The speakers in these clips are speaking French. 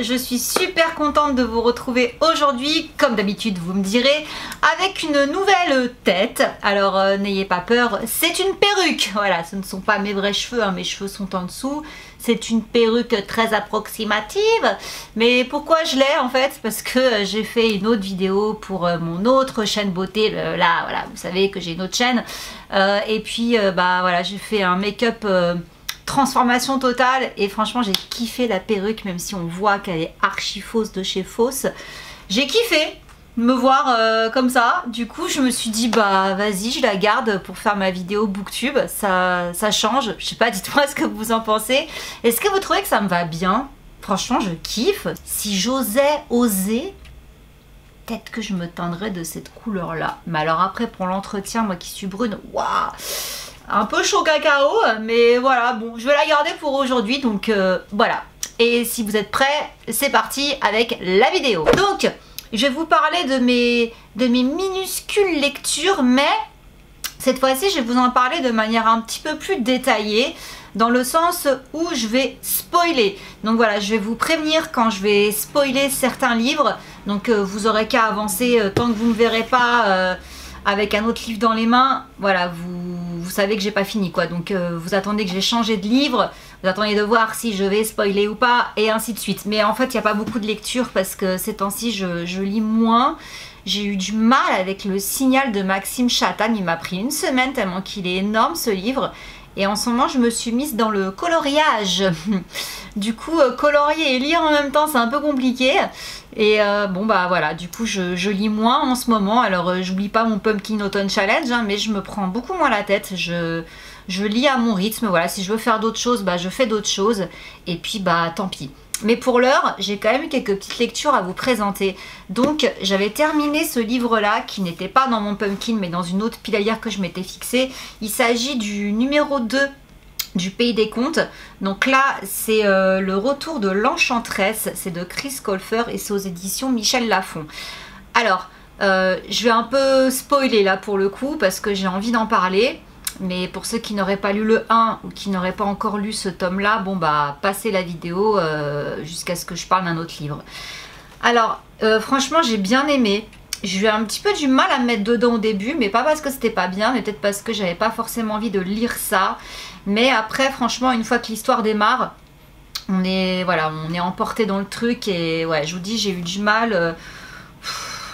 je suis super contente de vous retrouver aujourd'hui, comme d'habitude vous me direz, avec une nouvelle tête. Alors euh, n'ayez pas peur, c'est une perruque. Voilà, ce ne sont pas mes vrais cheveux, hein, mes cheveux sont en dessous. C'est une perruque très approximative. Mais pourquoi je l'ai en fait? Parce que euh, j'ai fait une autre vidéo pour euh, mon autre chaîne beauté. là, voilà, vous savez que j'ai une autre chaîne. et puis, bah voilà, j'ai fait un make-up transformation totale et franchement j'ai kiffé la perruque même si on voit qu'elle est archi fausse de chez Fausse. J'ai kiffé me voir euh, comme ça. Du coup je me suis dit bah vas-y je la garde pour faire ma vidéo booktube. Ça, ça change. Je sais pas dites-moi ce que vous en pensez. Est-ce que vous trouvez que ça me va bien? Franchement je kiffe. Si j'osais oser peut-être que je me teindrais de cette couleur là. Mais alors après pour l'entretien moi qui suis brune, waouh un peu chaud cacao, mais voilà, bon, je vais la garder pour aujourd'hui, donc euh, voilà. Et si vous êtes prêts, c'est parti avec la vidéo. Donc, je vais vous parler de mes, de mes minuscules lectures, mais cette fois-ci, je vais vous en parler de manière un petit peu plus détaillée, dans le sens où je vais spoiler. Donc voilà, je vais vous prévenir quand je vais spoiler certains livres, donc euh, vous aurez qu'à avancer euh, tant que vous ne verrez pas avec un autre livre dans les mains, voilà, vous, vous savez que j'ai pas fini quoi. Donc euh, vous attendez que j'ai changé de livre, vous attendez de voir si je vais spoiler ou pas, et ainsi de suite. Mais en fait, il n'y a pas beaucoup de lecture parce que ces temps-ci, je, lis moins. J'ai eu du mal avec le signal de Maxime Chatham. Il m'a pris une semaine tellement qu'il est énorme ce livre. Et en ce moment, je me suis mise dans le coloriage. du coup, euh, colorier et lire en même temps, c'est un peu compliqué. Et euh, bon, bah voilà, du coup, je, lis moins en ce moment. Alors, euh, j'oublie pas mon Pumpkin Autumn Challenge, hein, mais je me prends beaucoup moins la tête. Je, je lis à mon rythme. Voilà, si je veux faire d'autres choses, bah je fais d'autres choses. Et puis, bah tant pis. Mais pour l'heure, j'ai quand même quelques petites lectures à vous présenter. Donc, j'avais terminé ce livre-là, qui n'était pas dans mon pumpkin, mais dans une autre pile que je m'étais fixée. Il s'agit du numéro 2 du Pays des Contes. Donc là, c'est euh, le retour de l'Enchantresse. C'est de Chris Colfer et c'est aux éditions Michel Lafon. Alors, euh, je vais un peu spoiler là pour le coup, parce que j'ai envie d'en parler. Mais pour ceux qui n'auraient pas lu le 1 ou qui n'auraient pas encore lu ce tome-là, bon bah passez la vidéo euh, jusqu'à ce que je parle d'un autre livre. Alors, franchement, j'ai bien aimé. J'ai eu un petit peu du mal à me mettre dedans au début, mais pas parce que c'était pas bien, mais peut-être parce que j'avais pas forcément envie de lire ça. Mais après, franchement, une fois que l'histoire démarre, on est voilà, on est emporté dans le truc et ouais, je vous dis, j'ai eu du mal. Euh,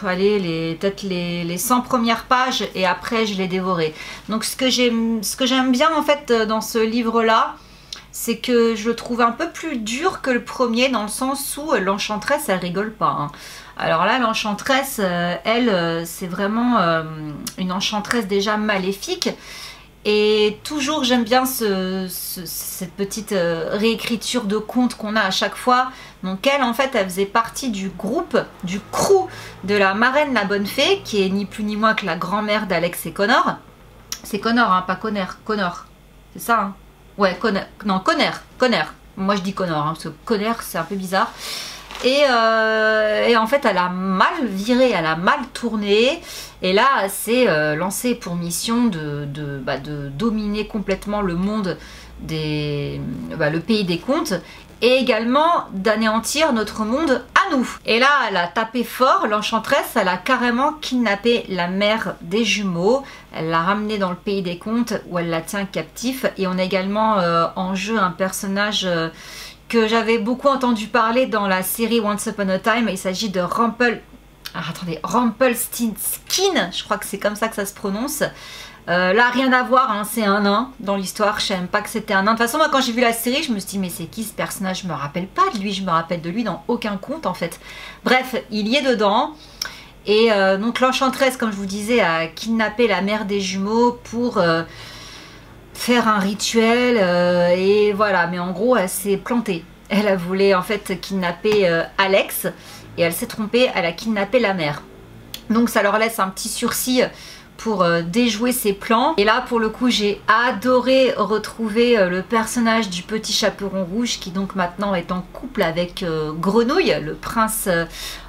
allez, peut-être les, les 100 premières pages et après je l'ai dévoré. Donc ce que j'aime bien en fait euh, dans ce livre-là, c'est que je le trouve un peu plus dur que le premier dans le sens où euh, l'enchantresse elle rigole pas. hein. Alors là l'enchantresse euh, elle c'est vraiment une enchantresse déjà maléfique et toujours j'aime bien cette petite réécriture de conte qu'on a à chaque fois donc elle, en fait, elle faisait partie du groupe, du crew de la marraine La Bonne Fée, qui est ni plus ni moins que la grand-mère d'Alex et Connor. C'est Connor, hein, pas Conner, Connor. C'est ça, hein Ouais, Connor. Non, Conner, Conner. Moi, je dis Connor, hein, parce que Conner, c'est un peu bizarre. Euh, et, en fait, elle a mal viré, elle a mal tourné. Et là, elle s'est euh, lancée pour mission de, bah, de, dominer complètement le monde des, bah, le pays des contes et également d'anéantir notre monde à nous. Et là, elle a tapé fort, l'enchantresse, elle a carrément kidnappé la mère des jumeaux, elle l'a ramenée dans le pays des contes où elle la tient captif et on a également euh, en jeu un personnage euh, j'avais beaucoup entendu parler dans la série Once Upon a Time, il s'agit de Rumple... Ah, attendez, Skin, je crois que c'est comme ça que ça se prononce. Euh, là, rien à voir, hein, c'est un nain dans l'histoire. Je savais pas que c'était un nain. De toute façon, moi, quand j'ai vu la série, je me suis dit, mais c'est qui ce personnage? Je me rappelle pas de lui. Je me rappelle de lui dans aucun conte, en fait. Bref, il y est dedans. Et euh, donc, l'enchantresse, comme je vous disais, a kidnappé la mère des jumeaux pour euh, faire un rituel. et voilà, mais en gros, elle s'est plantée. Elle a voulu, en fait, kidnapper Alex. Et elle s'est trompée, elle a kidnappé la mère. Donc, ça leur laisse un petit sursis pour euh, déjouer ses plans. Et là, pour le coup, j'ai adoré retrouver euh, le personnage du petit chaperon rouge qui donc maintenant est en couple avec euh, Grenouille, le prince...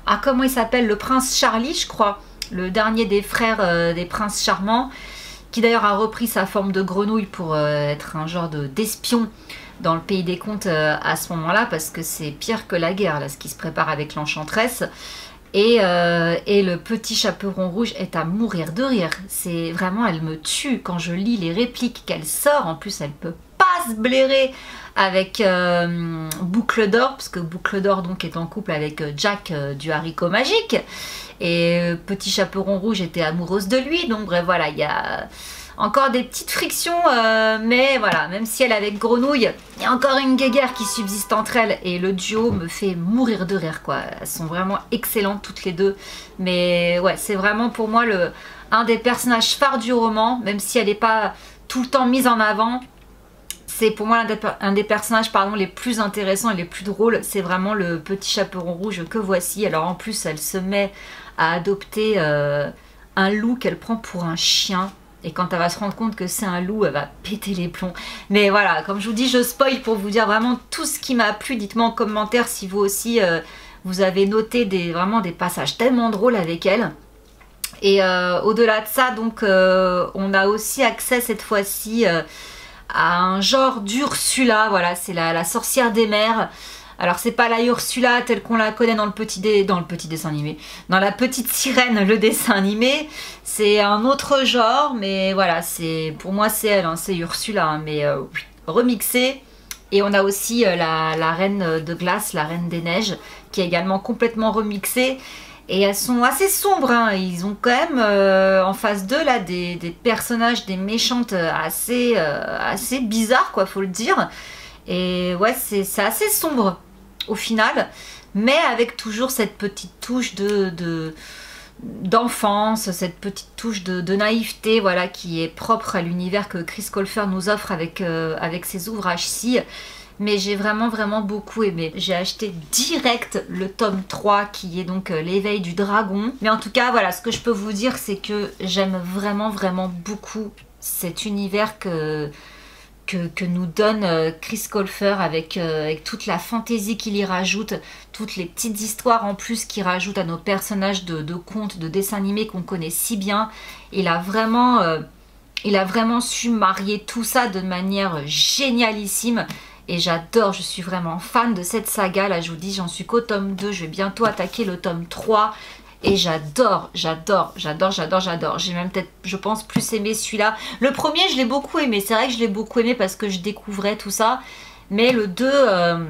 ah, comment il s'appelle? Le prince Charlie, je crois. Le dernier des frères des princes charmants qui d'ailleurs a repris sa forme de grenouille pour être un genre d'espion dans le pays des contes à ce moment-là, parce que c'est pire que la guerre, là, ce qui se prépare avec l'enchanteresse. Et, et, le petit chaperon rouge est à mourir de rire. C'est vraiment, elle me tue quand je lis les répliques qu'elle sort. En plus, elle peut pas se blairer avec euh, Boucle d'Or, parce que Boucle d'Or donc est en couple avec euh, Jack euh, du haricot magique, et Petit Chaperon Rouge était amoureuse de lui, donc bref voilà, il y a encore des petites frictions, mais voilà, même si elle est avec Grenouille, il y a encore une guéguerre qui subsiste entre elles, et le duo me fait mourir de rire, quoi. Elles sont vraiment excellentes toutes les deux, mais ouais, c'est vraiment pour moi un des personnages phares du roman, même si elle n'est pas tout le temps mise en avant, c'est pour moi un des personnages pardon, les plus intéressants et les plus drôles. C'est vraiment le petit chaperon rouge que voici. Alors en plus, elle se met à adopter euh, un loup qu'elle prend pour un chien. Et quand elle va se rendre compte que c'est un loup, elle va péter les plombs. Mais voilà, comme je vous dis, je spoil pour vous dire vraiment tout ce qui m'a plu. Dites-moi en commentaire si vous aussi, euh, vous avez noté des, vraiment des passages tellement drôles avec elle. Et euh, au-delà de ça, donc, on a aussi accès cette fois-ci un genre d'Ursula, voilà, c'est la, sorcière des mers. Alors c'est pas la Ursula telle qu'on la connaît dans le petit dans le petit dessin animé, dans la petite sirène le dessin animé, c'est un autre genre, mais voilà, c'est pour moi c'est elle, hein, c'est Ursula, hein, mais euh, remixée. Et on a aussi euh, la, reine de glace, la reine des neiges, qui est également complètement remixée. Et elles sont assez sombres, hein. ils ont quand même euh, en face d'eux là des, personnages, des méchantes assez, euh, assez bizarres quoi, faut le dire. Et ouais, c'est assez sombre au final, mais avec toujours cette petite touche de, d'enfance, cette petite touche de, naïveté voilà, qui est propre à l'univers que Chris Colfer nous offre avec, euh, avec ses ouvrages-ci mais j'ai vraiment vraiment beaucoup aimé. J'ai acheté direct le tome 3 qui est donc euh, l'éveil du dragon. Mais en tout cas voilà, ce que je peux vous dire c'est que j'aime vraiment vraiment beaucoup cet univers que, que, nous donne euh, Chris Colfer avec, euh, avec toute la fantaisie qu'il y rajoute, toutes les petites histoires en plus qu'il rajoute à nos personnages de, contes, de dessins animés qu'on connaît si bien. Il a vraiment... il a vraiment su marier tout ça de manière génialissime. Et j'adore, je suis vraiment fan de cette saga. Là, je vous dis, j'en suis qu'au tome 2. Je vais bientôt attaquer le tome 3. Et j'adore, j'adore, j'adore, j'adore, j'adore. J'ai même peut-être, je pense, plus aimé celui-là. Le premier, je l'ai beaucoup aimé. C'est vrai que je l'ai beaucoup aimé parce que je découvrais tout ça. Mais le 2, euh,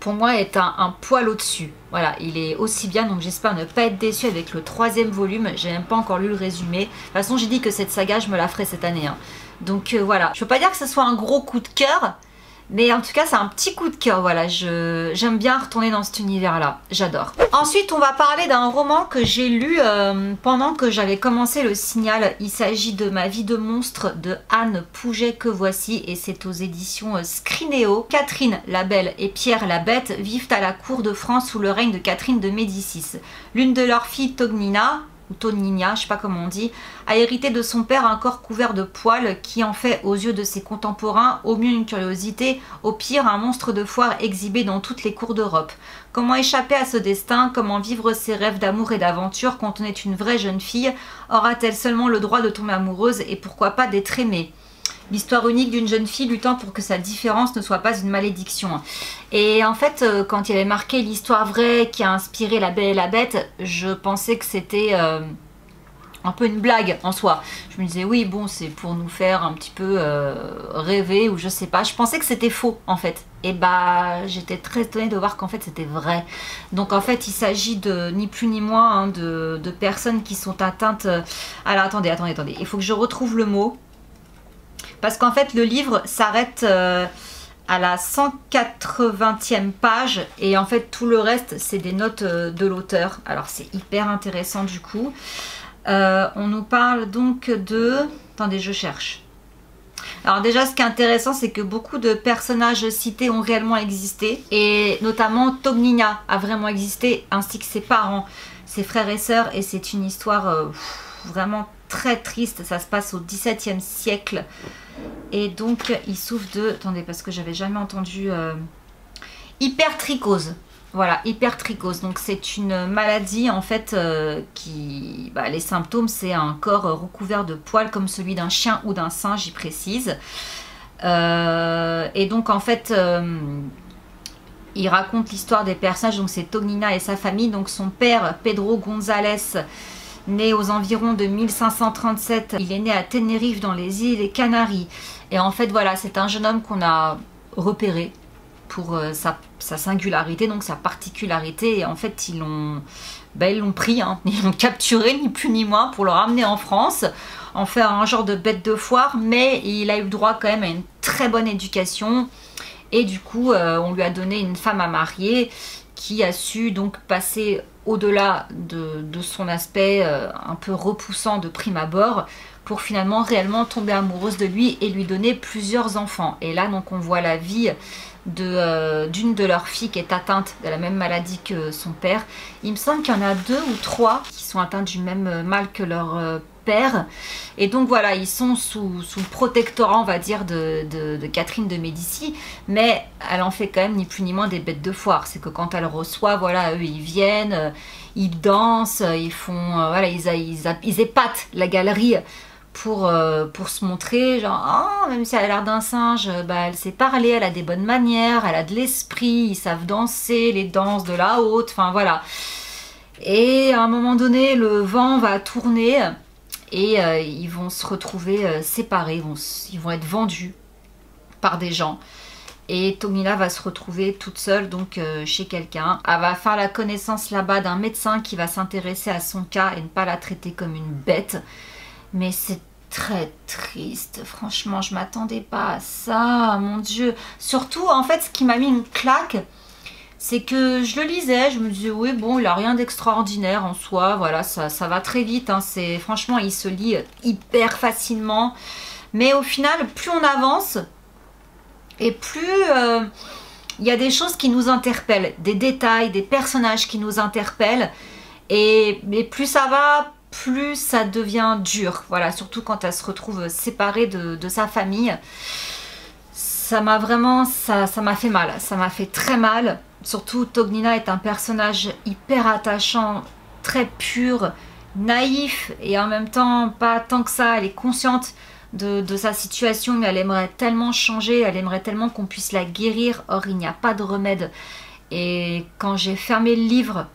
pour moi, est un, poil au-dessus. Voilà, il est aussi bien. Donc j'espère ne pas être déçue avec le troisième volume. J'ai même pas encore lu le résumé. De toute façon, j'ai dit que cette saga, je me la ferai cette année. Hein. Donc euh, voilà, je peux pas dire que ce soit un gros coup de cœur. Mais en tout cas, c'est un petit coup de cœur, voilà, j'aime bien retourner dans cet univers-là, j'adore. Ensuite, on va parler d'un roman que j'ai lu euh, pendant que j'avais commencé le signal. Il s'agit de Ma vie de monstre de Anne Pouget que voici et c'est aux éditions euh, Scrinéo. Catherine la Belle et Pierre la Bête vivent à la cour de France sous le règne de Catherine de Médicis. L'une de leurs filles, Tognina, ou Tonina, je sais pas comment on dit, a hérité de son père un corps couvert de poils qui en fait aux yeux de ses contemporains au mieux une curiosité, au pire un monstre de foire exhibé dans toutes les cours d'Europe. Comment échapper à ce destin? Comment vivre ses rêves d'amour et d'aventure quand on est une vraie jeune fille? Aura-t-elle seulement le droit de tomber amoureuse et pourquoi pas d'être aimée? L'histoire unique d'une jeune fille luttant pour que sa différence ne soit pas une malédiction. Et en fait, euh, quand il avait marqué l'histoire vraie qui a inspiré La Belle et la Bête, je pensais que c'était euh, un peu une blague en soi. Je me disais, oui, bon, c'est pour nous faire un petit peu euh, rêver ou je sais pas. Je pensais que c'était faux en fait. Et bah, j'étais très étonnée de voir qu'en fait c'était vrai. Donc en fait, il s'agit de ni plus ni moins hein, de, de, personnes qui sont atteintes. Alors attendez, attendez, attendez. Il faut que je retrouve le mot. Parce qu'en fait, le livre s'arrête euh, à la 180e page et en fait, tout le reste, c'est des notes euh, de l'auteur. Alors, c'est hyper intéressant du coup. Euh, on nous parle donc de... Attendez, je cherche. Alors déjà, ce qui est intéressant, c'est que beaucoup de personnages cités ont réellement existé. Et notamment, Tognina a vraiment existé, ainsi que ses parents, ses frères et sœurs. Et c'est une histoire vraiment très triste. Ça se passe au XVIIe siècle. Et donc, il souffre de... Attendez, parce que j'avais jamais entendu... Euh, hypertrichose. Voilà, hypertrichose. Donc, c'est une maladie, en fait, euh, qui... Bah, les symptômes, c'est un corps recouvert de poils comme celui d'un chien ou d'un singe, j'y précise. et donc en fait, il raconte l'histoire des personnages. Donc c'est Tognina et sa famille. Donc son père, Pedro González, né aux environs de 1537. Il est né à Tenerife dans les îles Canaries. Et en fait, voilà, c'est un jeune homme qu'on a repéré pour euh, sa, singularité, donc sa particularité. Et en fait, ils l'ont ben, pris, hein. ils l'ont capturé, ni plus ni moins, pour le ramener en France, en faire un genre de bête de foire. Mais il a eu droit quand même à une très bonne éducation. Et du coup, euh, on lui a donné une femme à marier qui a su donc passer au-delà de, son aspect euh, un peu repoussant de prime abord pour finalement réellement tomber amoureuse de lui et lui donner plusieurs enfants. Et là donc on voit la vie euh, d'une de, leurs filles qui est atteinte de la même maladie que son père. Il me semble qu'il y en a deux ou trois qui sont atteints du même mal que leur euh, Et donc voilà, ils sont sous, sous le protectorat, on va dire, de, de, Catherine de Médicis, mais elle en fait quand même ni plus ni moins des bêtes de foire. C'est que quand elle reçoit, voilà, eux ils viennent, euh, ils dansent, ils font, voilà, ils, ils, épatent la galerie pour, euh, pour se montrer, genre, oh, même si elle a l'air d'un singe, bah, elle sait parler, elle a des bonnes manières, elle a de l'esprit, ils savent danser, les danses de la haute, enfin voilà. Et à un moment donné, le vent va tourner et euh, ils vont se retrouver euh, séparés, ils vont, ils vont être vendus par des gens. Et Tomila va se retrouver toute seule donc chez quelqu'un. Elle va faire la connaissance là-bas d'un médecin qui va s'intéresser à son cas et ne pas la traiter comme une bête. Mais c'est très triste. Franchement, je m'attendais pas à ça, mon Dieu. Surtout, en fait, ce qui m'a mis une claque, c'est que je le lisais, je me disais, oui, bon, il a rien d'extraordinaire en soi, voilà, ça, ça va très vite. Hein, c'est Franchement, il se lit hyper facilement. Mais au final, plus on avance, et plus euh, il y a des choses qui nous interpellent, des détails, des personnages qui nous interpellent. Et, plus ça va, plus ça devient dur. Voilà, surtout quand elle se retrouve séparée de, sa famille. Ça m'a vraiment, ça m'a fait mal. Ça m'a fait très mal. Surtout, Tognina est un personnage hyper attachant, très pur, naïf et en même temps pas tant que ça. Elle est consciente de, sa situation, mais elle aimerait tellement changer, elle aimerait tellement qu'on puisse la guérir. Or, il n'y a pas de remède. Et quand j'ai fermé le livre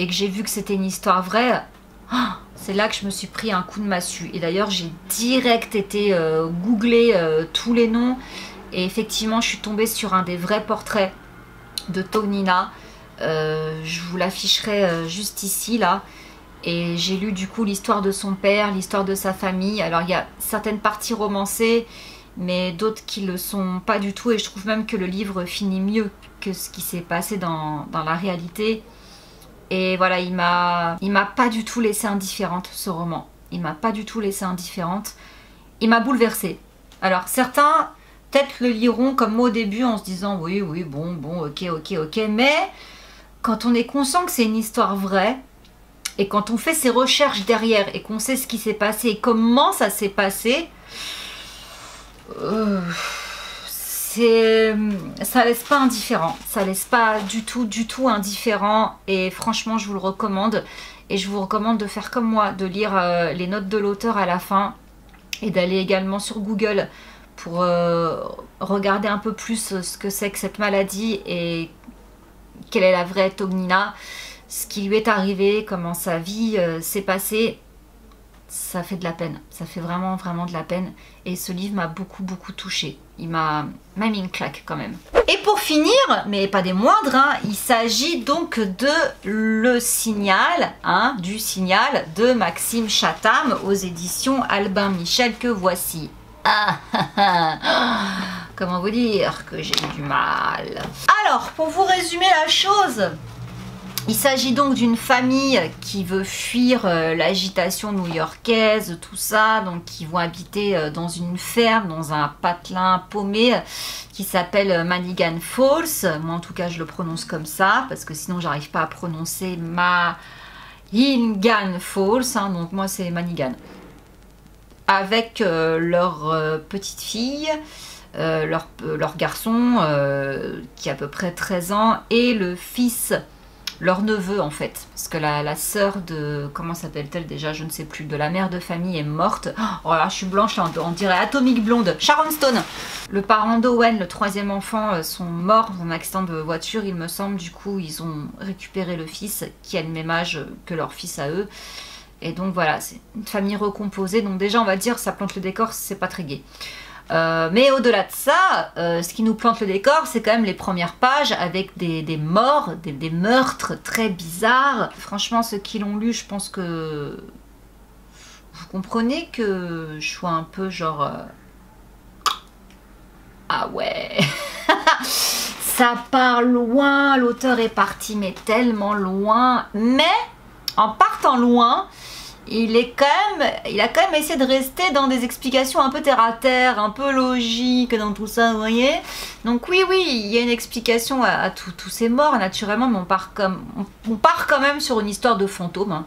et que j'ai vu que c'était une histoire vraie, ah, c'est là que je me suis pris un coup de massue. Et d'ailleurs, j'ai direct été euh, googler euh, tous les noms. Et effectivement, je suis tombée sur un des vrais portraits de Tonina. Euh, je vous l'afficherai juste ici, là. Et j'ai lu du coup l'histoire de son père, l'histoire de sa famille. Alors, il y a certaines parties romancées, mais d'autres qui le sont pas du tout. Et je trouve même que le livre finit mieux que ce qui s'est passé dans, dans la réalité. Et voilà, il il m'a pas du tout laissé indifférente ce roman. Il m'a pas du tout laissé indifférente. Il m'a bouleversée. Alors certains peut-être le liront comme au début en se disant oui, oui, bon, bon, ok, ok, ok. Mais quand on est conscient que c'est une histoire vraie et quand on fait ses recherches derrière et qu'on sait ce qui s'est passé et comment ça s'est passé, euh, c'est ça laisse pas indifférent ça laisse pas du tout du tout indifférent et franchement je vous le recommande et je vous recommande de faire comme moi de lire euh, les notes de l'auteur à la fin et d'aller également sur Google pour euh, regarder un peu plus ce que c'est que cette maladie et quelle est la vraie Tognina ce qui lui est arrivé, comment sa vie euh, s'est passée ça fait de la peine. Ça fait vraiment, vraiment de la peine. Et ce livre m'a beaucoup, beaucoup touchée. Il m'a même mis une claque quand même. Et pour finir, mais pas des moindres, hein, il s'agit donc de Le Signal, hein, du Signal de Maxime Chatham aux éditions Albin Michel que voici. Comment vous dire que j'ai du mal Alors, pour vous résumer la chose, il s'agit donc d'une famille qui veut fuir euh, l'agitation new-yorkaise, tout ça, donc qui vont habiter euh, dans une ferme, dans un patelin paumé qui s'appelle euh, Manigan Falls. Moi en tout cas je le prononce comme ça parce que sinon j'arrive pas à prononcer Manigan Falls, hein, donc moi c'est Manigan. Avec leur petite fille, leur, leur, garçon qui a à peu près 13 ans et le fils leur neveu en fait. Parce que la, la sœur de, comment s'appelle-t-elle déjà, je ne sais plus, de la mère de famille est morte. Oh là, je suis blanche on dirait atomique blonde. Sharon Stone. Le parent d'Owen, le troisième enfant, euh, sont morts dans un accident de voiture, il me semble. Du coup, ils ont récupéré le fils qui a le même âge que leur fils à eux. Et donc voilà, c'est une famille recomposée. Donc déjà, on va dire, ça plante le décor, c'est pas très gai. Euh, mais au-delà de ça, euh, ce qui nous plante le décor, c'est quand même les premières pages avec des, morts, des, meurtres très bizarres. Franchement, ceux qui l'ont lu, je pense que vous comprenez que je sois un peu genre... Euh, ah ouais Ça part loin, l'auteur est parti mais tellement loin. Mais en partant loin, il est quand même, il a quand même essayé de rester dans des explications un peu terre à terre, un peu logiques dans tout ça, vous voyez. Donc oui, oui, il y a une explication à, tous ces morts naturellement, mais on part comme, on, part quand même sur une histoire de fantôme. Hein.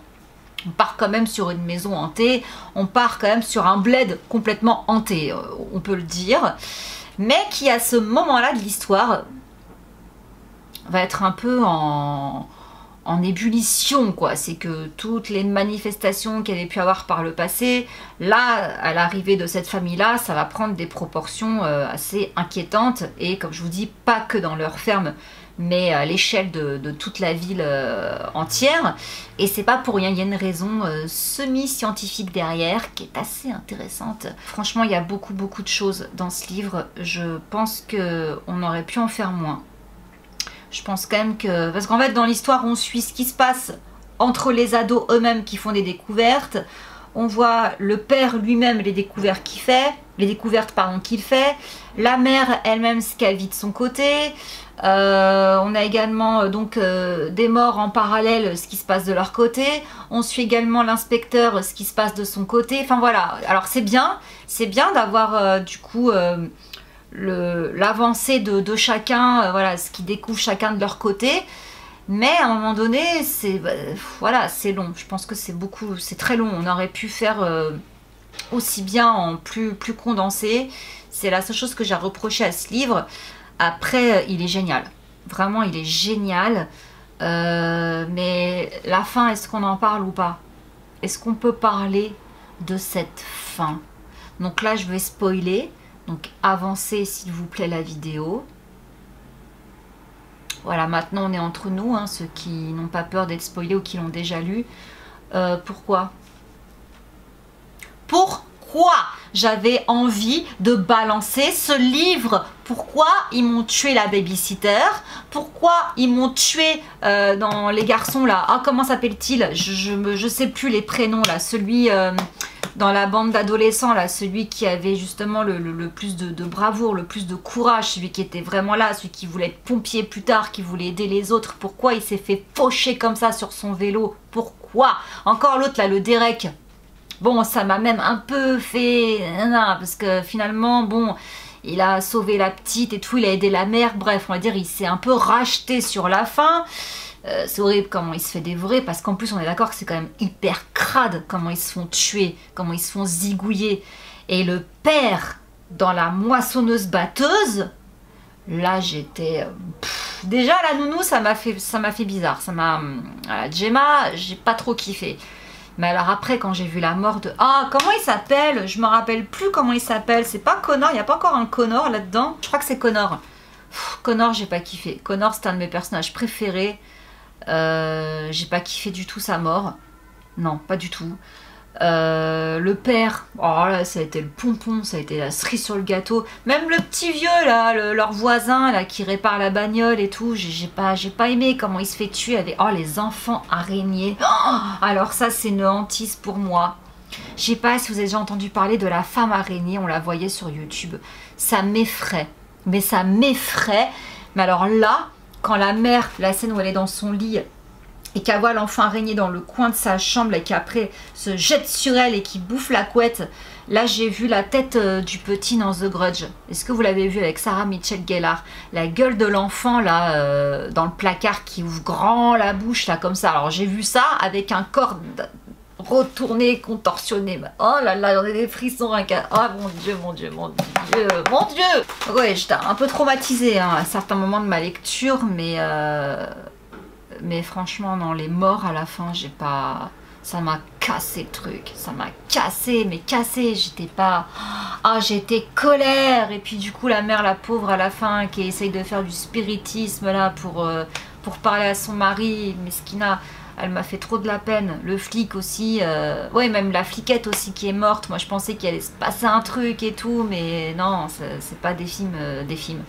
On part quand même sur une maison hantée, on part quand même sur un bled complètement hanté, euh, on peut le dire, mais qui à ce moment-là de l'histoire va être un peu en, en ébullition, quoi. C'est que toutes les manifestations qu'il y avait pu avoir par le passé, là, à l'arrivée de cette famille-là, ça va prendre des proportions euh, assez inquiétantes. Et comme je vous dis, pas que dans leur ferme, mais à l'échelle de, toute la ville euh, entière. Et c'est pas pour rien, il y a une raison euh, semi-scientifique derrière qui est assez intéressante. Franchement, il y a beaucoup, beaucoup de choses dans ce livre. Je pense qu'on aurait pu en faire moins. Je pense quand même que... Parce qu'en fait, dans l'histoire, on suit ce qui se passe entre les ados eux-mêmes qui font des découvertes. On voit le père lui-même les découvertes qu'il fait, les découvertes pardon qu'il fait, la mère elle-même ce qu'elle vit de son côté. Euh, on a également euh, donc euh, des morts en parallèle, ce qui se passe de leur côté. On suit également l'inspecteur, ce qui se passe de son côté. Enfin voilà. Alors c'est bien, c'est bien d'avoir du coup l'avancée de, chacun, euh, voilà, ce qui découvre chacun de leur côté. Mais à un moment donné, c'est bah, voilà, c'est long. Je pense que c'est beaucoup, c'est très long. On aurait pu faire euh, aussi bien en plus, plus condensé. C'est la seule chose que j'ai reproché à ce livre. Après, il est génial. Vraiment, il est génial. Euh, mais la fin, est-ce qu'on en parle ou pas? Est-ce qu'on peut parler de cette fin? Donc là, je vais spoiler. Donc avancez s'il vous plaît la vidéo. Voilà, maintenant on est entre nous, hein, ceux qui n'ont pas peur d'être spoilés ou qui l'ont déjà lu. Euh, pourquoi? Pourquoi? J'avais envie de balancer ce livre. Pourquoi ils m'ont tué la babysitter? Pourquoi ils m'ont tué euh, dans les garçons là? Ah, comment s'appelle-t-il je, je, sais plus les prénoms là. Celui... Euh, dans la bande d'adolescents, là, celui qui avait justement le, plus de, bravoure, le plus de courage, celui qui était vraiment là, celui qui voulait être pompier plus tard, qui voulait aider les autres, pourquoi il s'est fait pocher comme ça sur son vélo? Pourquoi? Encore l'autre, là, le Derek. Bon, ça m'a même un peu fait... Parce que finalement, bon, il a sauvé la petite et tout, il a aidé la mère, bref, on va dire, il s'est un peu racheté sur la fin. Euh, c'est horrible comment il se fait dévorer parce qu'en plus on est d'accord que c'est quand même hyper crade comment ils se font tuer, comment ils se font zigouiller. Et le père dans la moissonneuse batteuse, là j'étais... Déjà la nounou ça m'a fait, ça fait bizarre, ça m'a... Gemma j'ai pas trop kiffé. Mais alors après, quand j'ai vu la mort de... Ah, comment il s'appelle? Je me rappelle plus comment il s'appelle. C'est pas Connor, il n'y a pas encore un Connor là-dedans. Je crois que c'est Connor. Connor, j'ai pas kiffé. Connor, c'est un de mes personnages préférés. Euh, j'ai pas kiffé du tout sa mort. Non, pas du tout. Euh, le père, oh là, ça a été le pompon, ça a été la cerise sur le gâteau. Même le petit vieux, là, leur voisin, là, qui répare la bagnole et tout, j'ai pas, pas aimé comment il se fait tuer avec, oh, les enfants araignées. Oh, alors ça, c'est une hantise pour moi. Je sais pas si vous avez déjà entendu parler de la femme araignée, on la voyait sur YouTube. Ça m'effraie, mais ça m'effraie. Mais alors là, quand la mère, la scène où elle est dans son lit et qu'elle voit l'enfant araignée dans le coin de sa chambre et qu'après se jette sur elle et qui bouffe la couette, là j'ai vu la tête euh, du petit dans The Grudge. Est-ce que vous l'avez vu avec Sarah Mitchell Gellar? La gueule de l'enfant là euh, dans le placard qui ouvre grand la bouche là comme ça. Alors j'ai vu ça avec un corps retourné, contorsionné. Oh là là, j'en ai des frissons qu'à... Oh mon dieu, mon dieu, mon dieu, mon dieu Ouais, j'étais un peu traumatisée hein, à certains moments de ma lecture, mais... Euh, mais franchement, non, les morts à la fin, j'ai pas. Ça m'a cassé le truc. Ça m'a cassé, mais cassé. J'étais pas. Ah, j'étais colère. Et puis, du coup, la mère, la pauvre, à la fin, qui essaye de faire du spiritisme là pour, euh, pour parler à son mari, Meskina elle m'a fait trop de la peine. Le flic aussi, euh... ouais, même la fliquette aussi qui est morte. Moi, je pensais qu'il allait se passer un truc et tout, mais non, c'est pas des films, euh, des films.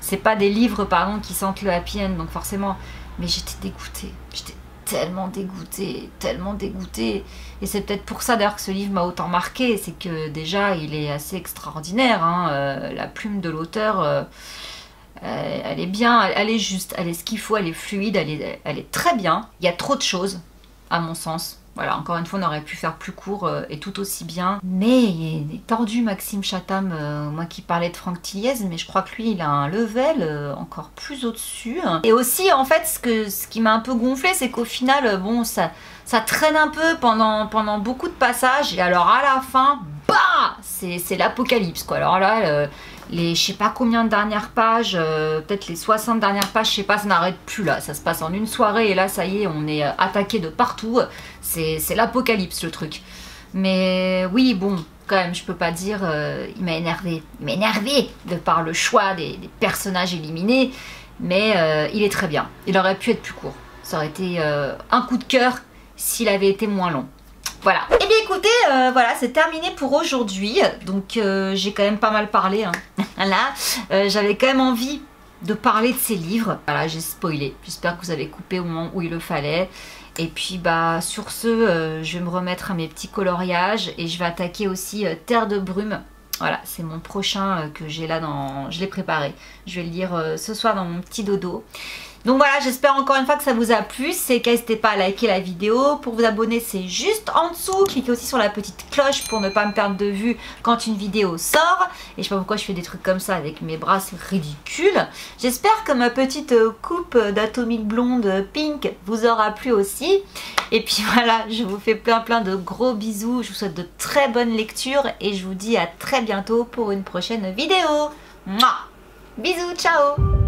C'est pas des livres, pardon, qui sentent le happy end, donc forcément. Mais j'étais dégoûtée. J'étais tellement dégoûtée, tellement dégoûtée. Et c'est peut-être pour ça d'ailleurs que ce livre m'a autant marqué, c'est que déjà il est assez extraordinaire. Hein. Euh, la plume de l'auteur, euh, euh, elle est bien, elle est juste, elle est ce qu'il faut, elle est fluide, elle est, elle est très bien. Il y a trop de choses, à mon sens. Voilà, encore une fois, on aurait pu faire plus court euh, et tout aussi bien. Mais il est tordu, Maxime Chatham, euh, moi qui parlais de Franck Tilliez, mais je crois que lui, il a un level encore plus au-dessus. Et aussi, en fait, ce, que, ce qui m'a un peu gonflé, c'est qu'au final, bon, ça, ça traîne un peu pendant, pendant beaucoup de passages. Et alors, à la fin, bah C'est l'apocalypse, quoi. Alors là, les je sais pas combien de dernières pages, euh, peut-être les 60 dernières pages, je sais pas, ça n'arrête plus là. Ça se passe en une soirée et là, ça y est, on est euh, attaqué de partout. C'est l'apocalypse le truc. Mais oui, bon, quand même, je peux pas dire, euh, il m'a énervé. Il m'a énervé de par le choix des, personnages éliminés, mais il est très bien. Il aurait pu être plus court. Ça aurait été un coup de cœur s'il avait été moins long. Voilà. Et eh bien écoutez, euh, voilà, c'est terminé pour aujourd'hui. Donc euh, j'ai quand même pas mal parlé. Hein. Là, euh, j'avais quand même envie de parler de ces livres. Voilà, j'ai spoilé. J'espère que vous avez coupé au moment où il le fallait. Et puis bah sur ce, je vais me remettre à mes petits coloriages et je vais attaquer aussi Terre de brume. Voilà, c'est mon prochain que j'ai là dans... Je l'ai préparé. Je vais le lire ce soir dans mon petit dodo. Donc voilà, j'espère encore une fois que ça vous a plu. C'est n'hésitez pas à liker la vidéo. Pour vous abonner, c'est juste en dessous. Cliquez aussi sur la petite cloche pour ne pas me perdre de vue quand une vidéo sort. Et je sais pas pourquoi je fais des trucs comme ça avec mes bras, c'est ridicule. J'espère que ma petite coupe d'atomique blonde pink vous aura plu aussi. Et puis voilà, je vous fais plein plein de gros bisous. Je vous souhaite de très bonnes lectures et je vous dis à très bientôt pour une prochaine vidéo. Bisous, ciao